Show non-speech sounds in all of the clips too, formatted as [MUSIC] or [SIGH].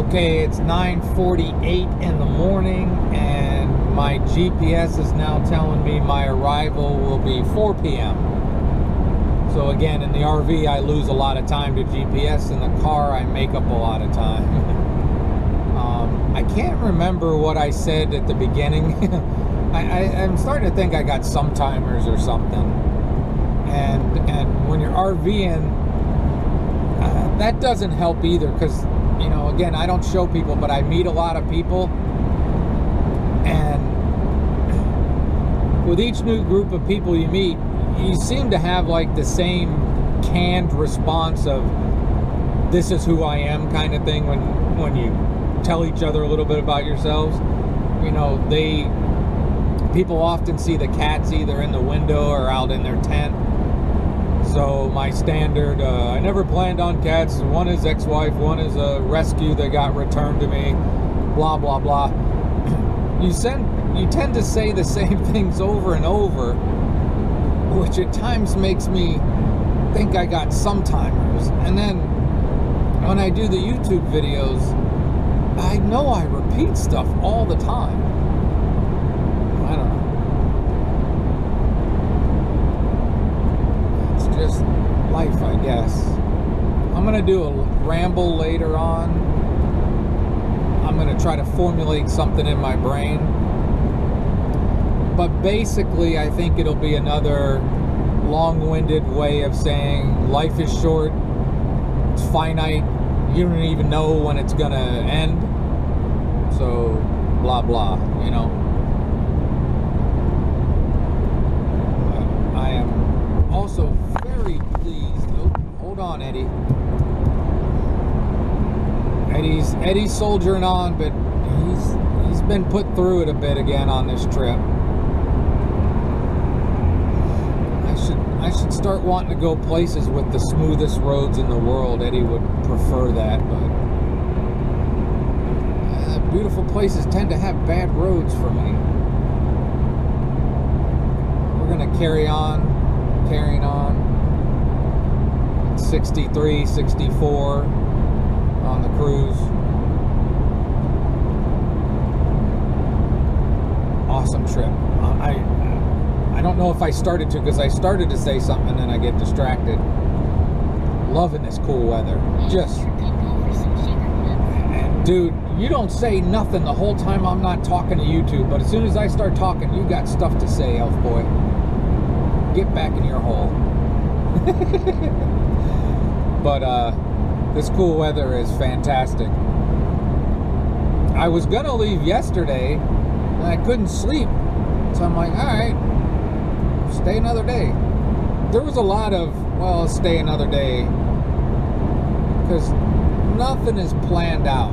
Okay, it's 9:48 in the morning and my GPS is now telling me my arrival will be 4 p.m. So again, in the RV I lose a lot of time to GPS. In the car I make up a lot of time. [LAUGHS] um, I can't remember what I said at the beginning. [LAUGHS] I, I'm starting to think I got some timers or something. And and when you're RVing, uh, that doesn't help either because you know again I don't show people, but I meet a lot of people, and with each new group of people you meet, you seem to have like the same canned response of "this is who I am" kind of thing when when you tell each other a little bit about yourselves. You know they people often see the cats either in the window or out in their tent. So my standard, uh, I never planned on cats. One is ex-wife, one is a rescue that got returned to me. Blah blah blah. [CLEARS THROAT] You send, you tend to say the [LAUGHS] same things over and over, which at times makes me think I got some timers. And then when I do the YouTube videos, I know I repeat stuff all the time. I don't know. It's just guess. I'm going to do a ramble later on. I'm going to try to formulate something in my brain. But basically, I think it'll be another long winded way of saying life is short, it's finite, you don't even know when it's going to end. So, blah, blah, you know. I am also very pleased. Oh, hold on, Eddie. Eddie's Eddie's soldiering on, but he's he's been put through it a bit again on this trip. I should I should start wanting to go places with the smoothest roads in the world. Eddie would prefer that, but uh, beautiful places tend to have bad roads for me We're gonna carry on, carrying on. 63, 64 on the cruise. Awesome trip. Uh, I I don't know if I started to because I started to say something and then I get distracted. Loving this cool weather. Just dude, you don't say nothing the whole time I'm not talking to YouTube, but as soon as I start talking, you got stuff to say, elf boy get back in your hole. [LAUGHS] but uh, this cool weather is fantastic. I was gonna leave yesterday and I couldn't sleep. So I'm like, all right, stay another day. There was a lot of, well, stay another day. Because nothing is planned out.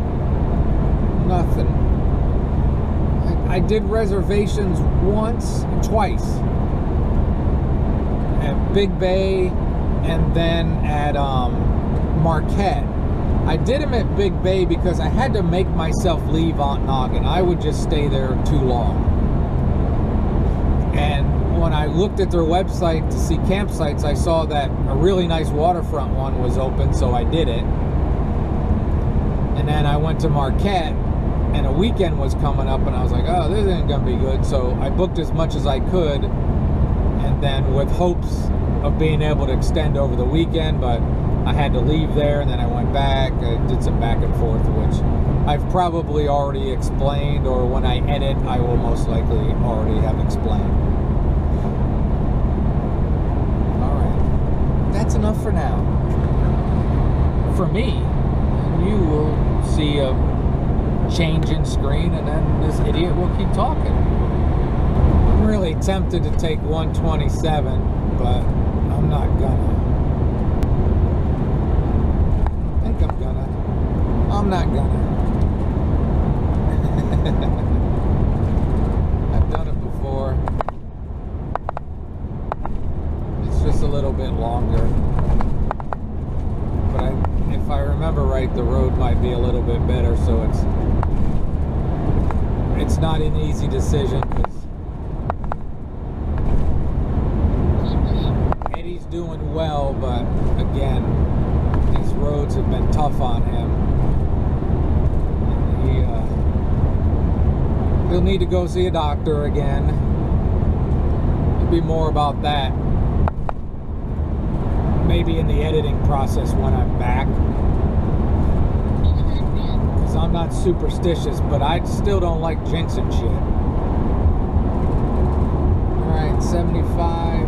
Nothing. I, I did reservations once, twice Big Bay and then at um, Marquette. I did them at Big Bay because I had to make myself leave Ontonagon. I would just stay there too long. And when I looked at their website to see campsites, I saw that a really nice waterfront one was open, so I did it. And then I went to Marquette, and a weekend was coming up, and I was like, oh, this going to be good. So I booked as much as I could and then with hopes of being able to extend over the weekend, but I had to leave there and then I went back. I did some back and forth, which I've probably already explained, or when I edit, I will most likely already have explained. All right, that's enough for now. For me, you will see a change in screen, and then this idiot will keep talking. I'm really tempted to take 127, but I'm not gonna. I think I'm gonna. I'm not gonna. [LAUGHS] I've done it before. It's just a little bit longer. But I, if I remember right, the road might be a little bit better, so it's it's not an easy decision. 'cause Eddie's doing well, but again, these roads have been tough on him. He'll need to go see a doctor again. It'll be more about that. Maybe in the editing process when I'm back. Because I'm not superstitious, but I still don't like jinxing shit. Alright, 75.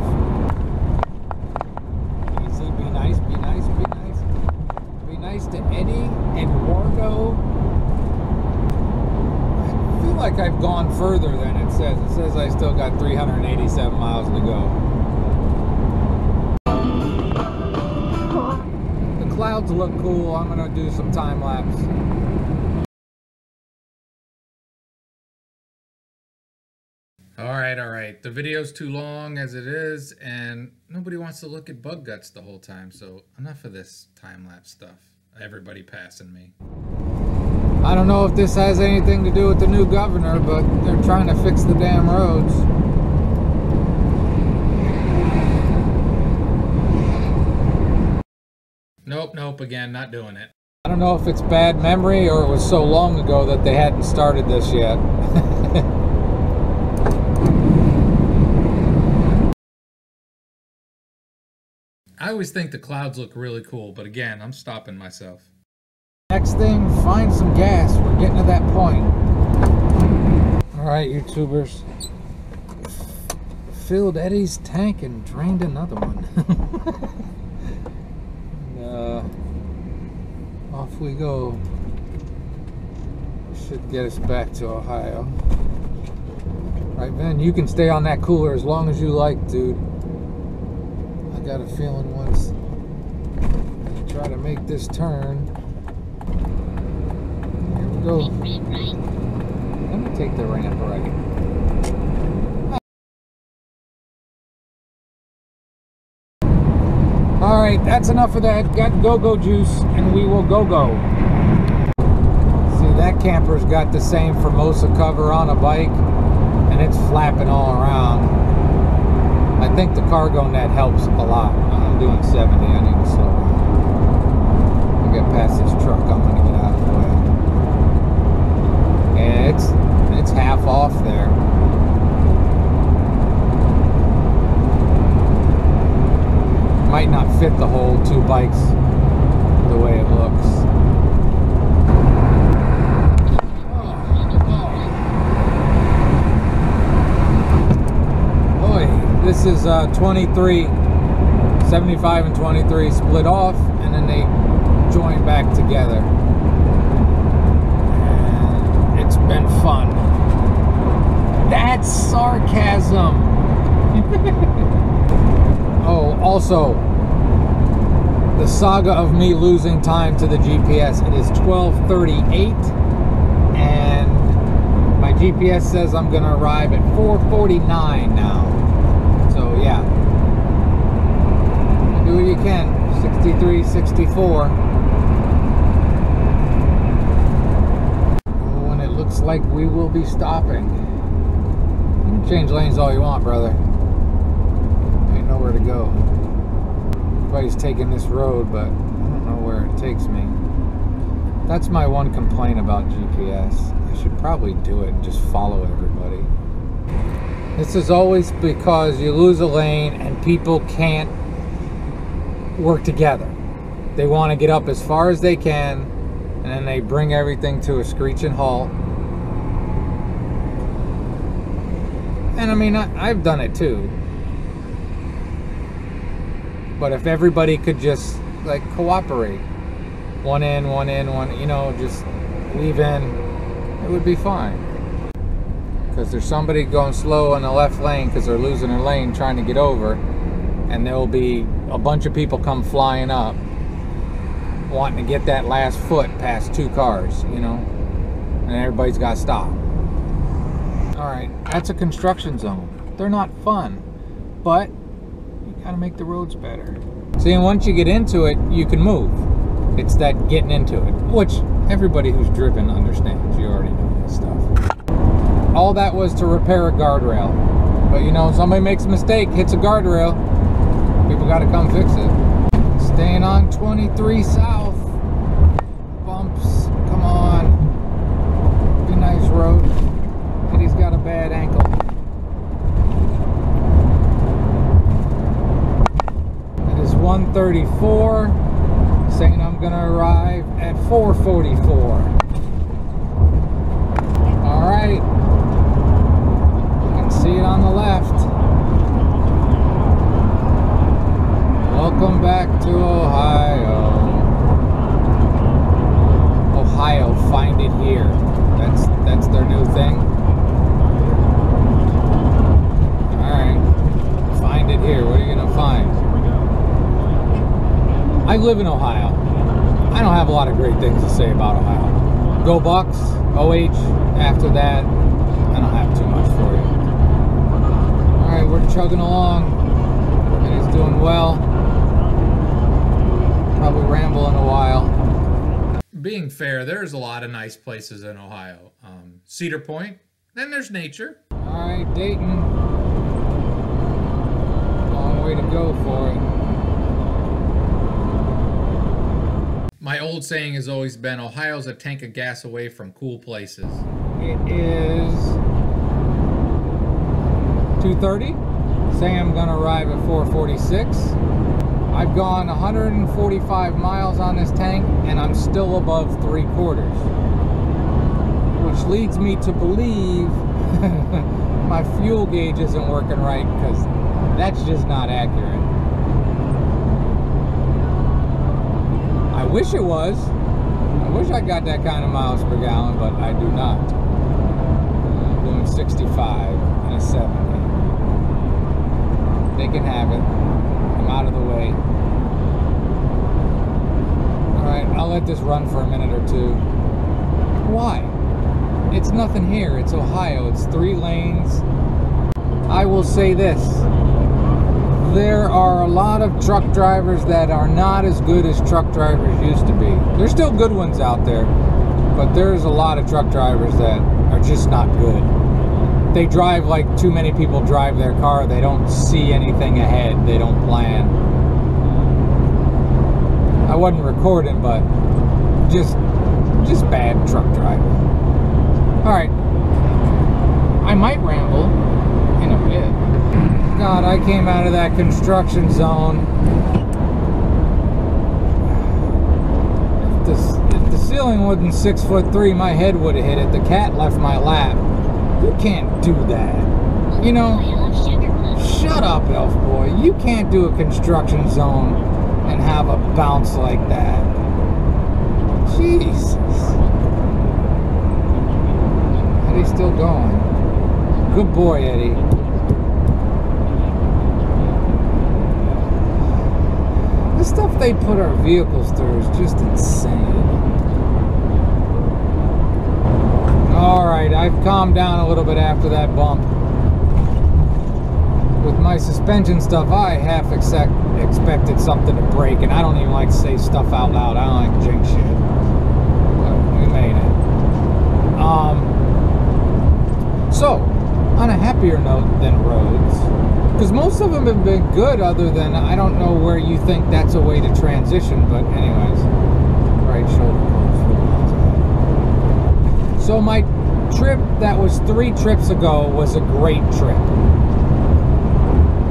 Easy, be nice, be nice, be nice. Be nice to Eddie and Wargo. I feel like I've gone further than it says. It says I still got 387 miles to go. The clouds look cool. I'm gonna do some time lapse. All right, all right. The video's too long as it is, and nobody wants to look at bug guts the whole time. So enough of this time lapse stuff. Everybody passing me. I don't know if this has anything to do with the new governor, but they're trying to fix the damn roads. Nope, nope, again, not doing it. I don't know if it's bad memory or it was so long ago that they hadn't started this yet. [LAUGHS] I always think the clouds look really cool, but again, I'm stopping myself. Next thing, find some gas. We're getting to that point. All right, YouTubers. Filled Eddie's tank and drained another one. [LAUGHS] uh, off we go. Should get us back to Ohio. Right, Ben, you can stay on that cooler as long as you like, dude. I got a feeling once try to make this turn. Go. Let me take the ramp right. All right, that's enough of that. Got go-go juice, and we will go-go. See, that camper's got the same Formosa cover on a bike, and it's flapping all around. I think the cargo net helps a lot. I'm doing 70. I need to slow down. I get past this truck. I'm gonna get out of the way. Yeah, it's half off there. Might not fit the whole two bikes the way it looks. Boy, this is uh, 23, 75 and 23 split off, and then they join back together. It's been fun. That's sarcasm. [LAUGHS] oh, also, the saga of me losing time to the GPS. It is 12:38, and my GPS says I'm gonna arrive at 4:49 now. So yeah, do what you can. 63, 64. Oh, and it looks like we will be stopping. Change lanes all you want, brother. Ain't nowhere to go. Everybody's taking this road, but I don't know where it takes me. That's my one complaint about GPS. I should probably do it and just follow everybody. This is always because you lose a lane and people can't work together. They want to get up as far as they can and then they bring everything to a screeching halt. And I mean, I, I've done it too. But if everybody could just like cooperate, one in, one in, one, you know, just weave in, it would be fine. Because there's somebody going slow in the left lane because they're losing their lane trying to get over, and there will be a bunch of people come flying up wanting to get that last foot past two cars, you know, and everybody's got to stop. All right, that's a construction zone. They're not fun, but you got to make the roads better. See, and once you get into it, you can move. It's that getting into it, which everybody who's driven understands. You already know this stuff. All that was to repair a guardrail. But you know, somebody makes a mistake, hits a guardrail, people got to come fix it. Staying on 23 South. Bumps, come on. Be nice road. 534, saying I'm gonna arrive at 444. All right, you can see it on the left. Welcome back to Ohio. Ohio, find it here. That's that's their new thing. All right, find it here. What are you gonna find? I live in Ohio. I don't have a lot of great things to say about Ohio. Go Bucks, OH. After that, I don't have too much for you. All right, we're chugging along, and it's doing well. Probably ramble in a while. Being fair, there's a lot of nice places in Ohio. Um, Cedar Point, then there's nature. All right, Dayton. Long way to go for it. My old saying has always been Ohio's a tank of gas away from cool places. It is 2:30. Say I'm to arrive at 446. I've gone 145 miles on this tank and I'm still above 3 quarters. Which leads me to believe [LAUGHS] my fuel gauge isn't working right because that's just not accurate. I wish it was. I wish I got that kind of miles per gallon, but I do not. I'm doing 65 and a 70. They can have it. I'm out of the way. Alright, I'll let this run for a minute or two. Why? It's nothing here. It's Ohio. It's three lanes. I will say this there are a lot of truck drivers that are not as good as truck drivers used to be. There's still good ones out there, but there's a lot of truck drivers that are just not good. They drive like too many people drive their car. They don't see anything ahead. They don't plan. I wasn't recording, but just just bad truck driving. All right. I might ramble. God, I came out of that construction zone. If the, if the ceiling wasn't six foot three, my head would have hit it. The cat left my lap. You can't do that. You know, shut up, elf boy. You can't do a construction zone and have a bounce like that. Jesus. Eddie's still going. Good boy, Eddie. Stuff they put our vehicles through is just insane. Alright, I've calmed down a little bit after that bump. With my suspension stuff, I half expect, expected something to break, and I don't even like to say stuff out loud. I don't like jinx shit. But we made it. Um, so, on a happier note than roads, because most of them have been good other than i don't know where you think that's a way to transition but anyways. Right shoulder so my trip that was three trips ago was a great trip.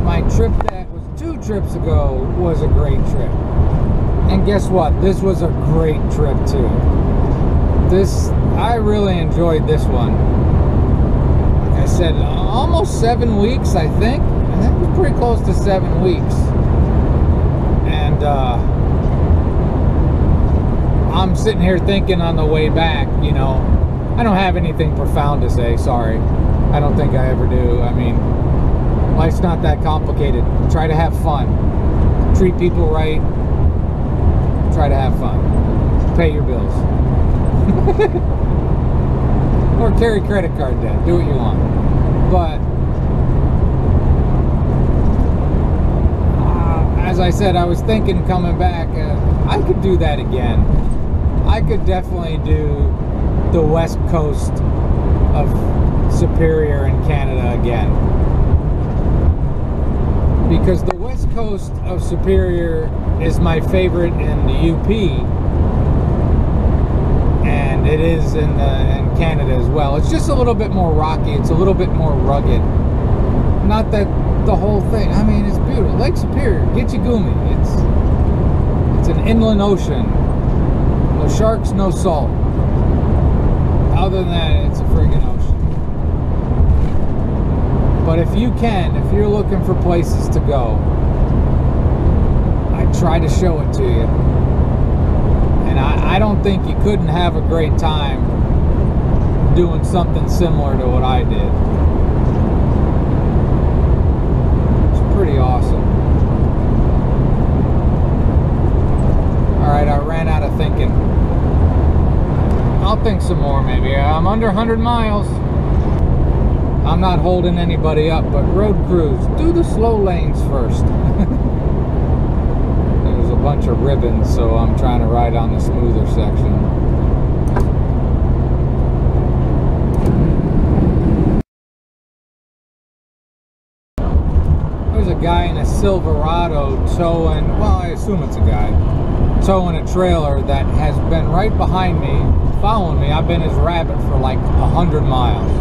My trip that was two trips ago was a great trip. And guess what? This was a great trip too. This i really enjoyed this one. Like i said almost seven weeks i think it was pretty close to seven weeks. And uh, I'm sitting here thinking on the way back, you know, I don't have anything profound to say, sorry. I don't think I ever do. I mean, life's not that complicated. Try to have fun. Treat people right. Try to have fun. Pay your bills. [LAUGHS] or carry credit card debt. Do what you want. But as I said, I was thinking coming back, uh, I could do that again. I could definitely do the west coast of Superior in Canada again. Because the west coast of Superior is my favorite in the UP, and it is in, the, in Canada as well. It's just a little bit more rocky, it's a little bit more rugged. Not that the whole thing. I mean, it's beautiful. Lake Superior, Gitche Gumee. It's It's an inland ocean. No sharks, no salt. Other than that, it's a friggin' ocean. But if you can, if you're looking for places to go, I try to show it to you. And I, I don't think you couldn't have a great time doing something similar to what I did. It's pretty awesome. Alright, I ran out of thinking. I'll think some more maybe. I'm under 100 miles. I'm not holding anybody up, but road crews, do the slow lanes first. [LAUGHS] There's a bunch of ribbons, so I'm trying to ride on the smoother section. Guy in a Silverado towing, well, I assume it's a guy, towing a trailer that has been right behind me, following me. I've been his rabbit for like a hundred miles.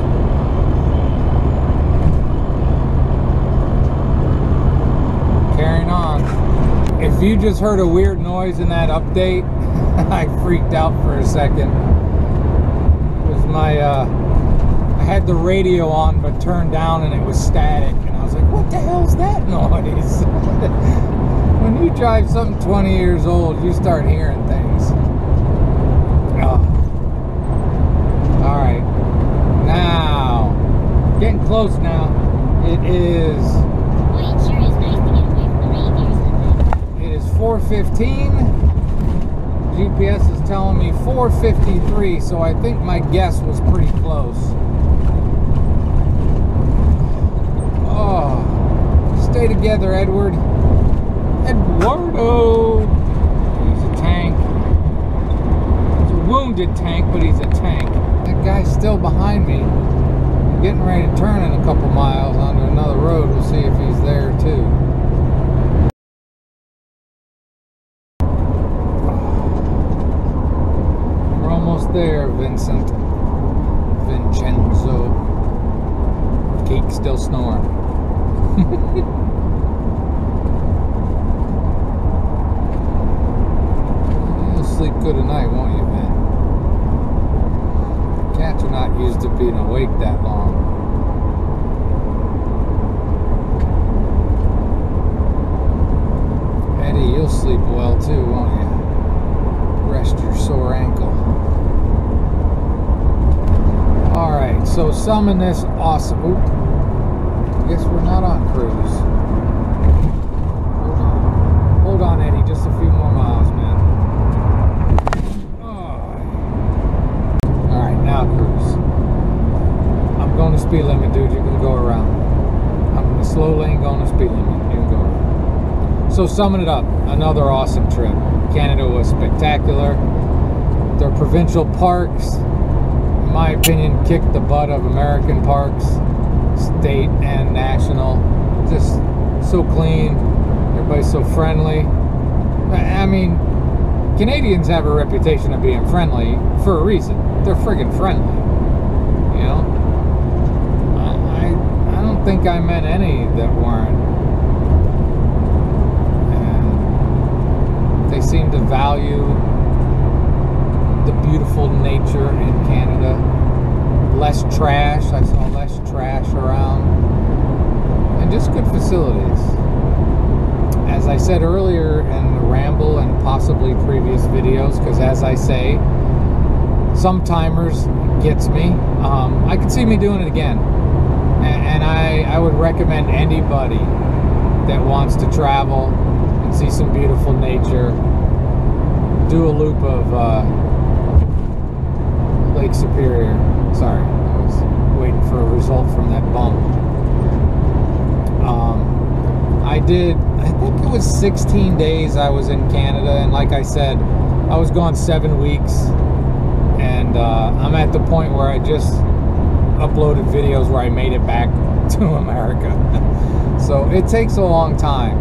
Carrying on. If you just heard a weird noise in that update, [LAUGHS] I freaked out for a second. It was my, uh, I had the radio on but turned down and it was static. Was like, what the hell's that noise? [LAUGHS] when you drive something 20 years old, you start hearing things. Oh. All right. Now, getting close now. It is it is 4:15. GPS is telling me 4:53, so I think my guess was pretty close. Oh, stay together, Edward. Eduardo. He's a tank. He's a wounded tank, but he's a tank. That guy's still behind me. I'm getting ready to turn in a couple miles onto another road. We'll see if he's there too. We're almost there, Vincent. Vincenzo. Geek still snoring. You'll sleep good tonight, won't you, man? Cats are not used to being awake that long. Eddie, you'll sleep well too, won't you? Rest your sore ankle. Alright, so summon this awesome. Oop. Guess we're not on cruise. Hold on. Hold on, Eddie. Just a few more miles, man. Oh. Alright, now cruise. I'm going to speed limit, dude. You can go around. I'm in the slow lane going to speed limit. You can go around. So summing it up, another awesome trip. Canada was spectacular. Their provincial parks, my opinion, kicked the butt of American parks, state and national. Just so clean. Everybody's so friendly. I mean, Canadians have a reputation of being friendly for a reason. They're friggin' friendly. You know? I, I, I don't think I met any that weren't. And they seem to value beautiful nature in Canada. Less trash. I saw less trash around. And just good facilities. As I said earlier in the ramble and possibly previous videos, because as I say, some timers gets me. Um, I could see me doing it again. And, and I, I would recommend anybody that wants to travel and see some beautiful nature, do a loop of uh, Lake Superior. Sorry, I was waiting for a result from that bump. Um, I did, I think it was 16 days I was in Canada, and like I said, I was gone seven weeks, and uh, I'm at the point where I just uploaded videos where I made it back [LAUGHS] to America. [LAUGHS] so it takes a long time.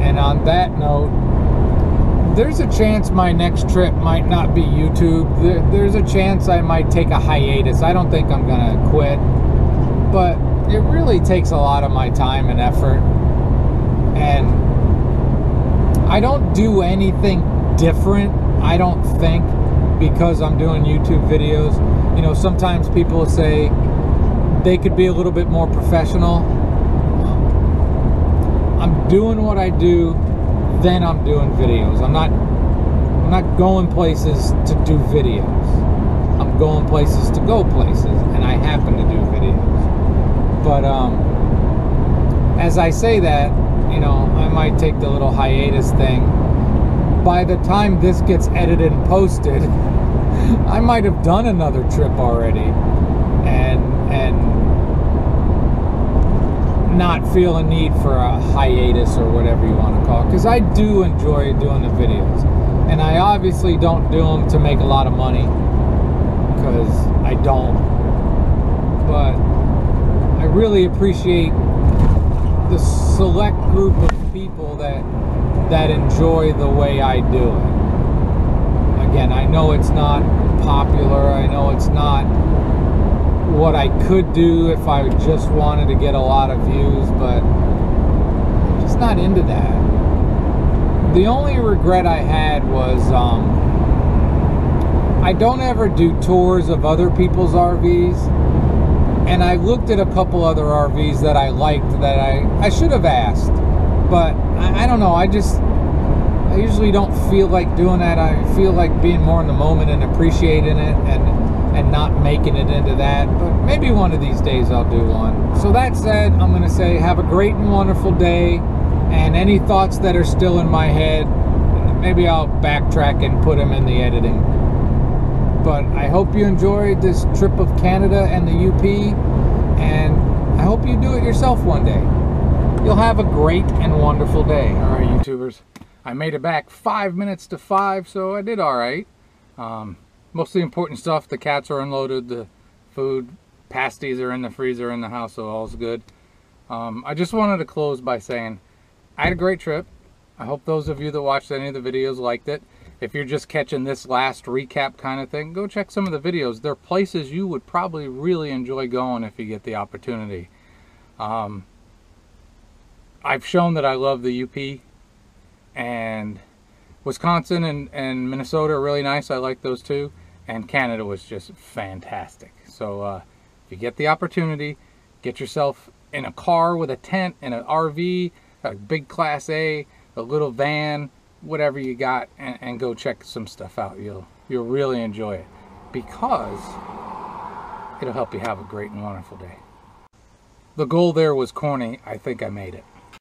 And on that note, there's a chance my next trip might not be YouTube. There, there's a chance I might take a hiatus. I don't think I'm gonna quit, but it really takes a lot of my time and effort. And I don't do anything different, I don't think, because I'm doing YouTube videos. You know, sometimes people say they could be a little bit more professional. I'm doing what I do, then I'm doing videos. I'm not I'm not going places to do videos. I'm going places to go places, and I happen to do videos. But um, as I say that, you know, I might take the little hiatus thing. By the time this gets edited and posted, [LAUGHS] I might have done another trip already, and and not feel a need for a hiatus or whatever you want to call it. Because I do enjoy doing the videos, and I obviously don't do them to make a lot of money, because I don't. But I really appreciate the select group of people that that enjoy the way I do it. Again, I know it's not popular. I know it's not what I could do if I just wanted to get a lot of views, but I'm just not into that. The only regret I had was um, I don't ever do tours of other people's RVs. And I looked at a couple other RVs that I liked that I, I should have asked. But I, I don't know. I just, I usually don't feel like doing that. I feel like being more in the moment and appreciating it and and not making it into that. But maybe one of these days I'll do one. So that said, I'm going to say have a great and wonderful day. And any thoughts that are still in my head, maybe I'll backtrack and put them in the editing. But I hope you enjoyed this trip of Canada and the UP. And I hope you do it yourself one day. You'll have a great and wonderful day. All right, YouTubers. I made it back five minutes to five, so I did all right. Um, most of the important stuff, the cats are unloaded, the food, pasties are in the freezer in the house, so all's good. Um, I just wanted to close by saying I had a great trip. I hope those of you that watched any of the videos liked it. If you're just catching this last recap kind of thing, go check some of the videos. They're places you would probably really enjoy going if you get the opportunity. Um, I've shown that I love the UP and Wisconsin and, and Minnesota are really nice. I like those too and Canada was just fantastic. So uh, if you get the opportunity, get yourself in a car with a tent and an RV, a big Class A, a little van, whatever you got, and, and go check some stuff out. You'll you'll really enjoy it because it'll help you have a great and wonderful day. The goal there was corny. I think I made it.